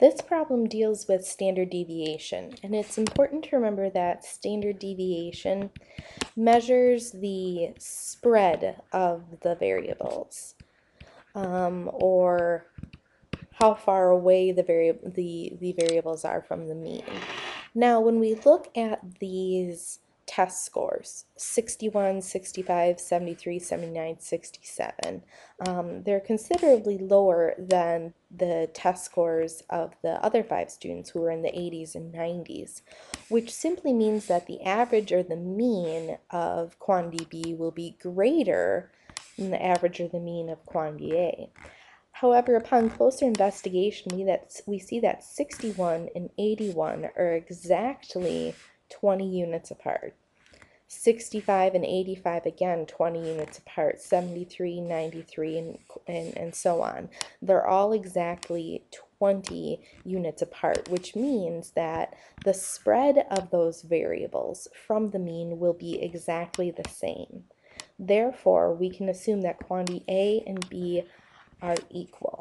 This problem deals with standard deviation, and it's important to remember that standard deviation measures the spread of the variables, um, or how far away the, vari- the, the variables are from the mean. Now, when we look at these test scores 61, 65, 73, 79, 67. Um, they're considerably lower than the test scores of the other five students who were in the 80s and 90s, which simply means that the average or the mean of quantity B will be greater than the average or the mean of quantity A. However, upon closer investigation, we, that, we see that 61 and 81 are exactly 20 units apart. 65 and 85 again 20 units apart. 73 93 and, and and so on. They're all exactly 20 units apart which means that the spread of those variables from the mean will be exactly the same. Therefore we can assume that quantity a and b are equal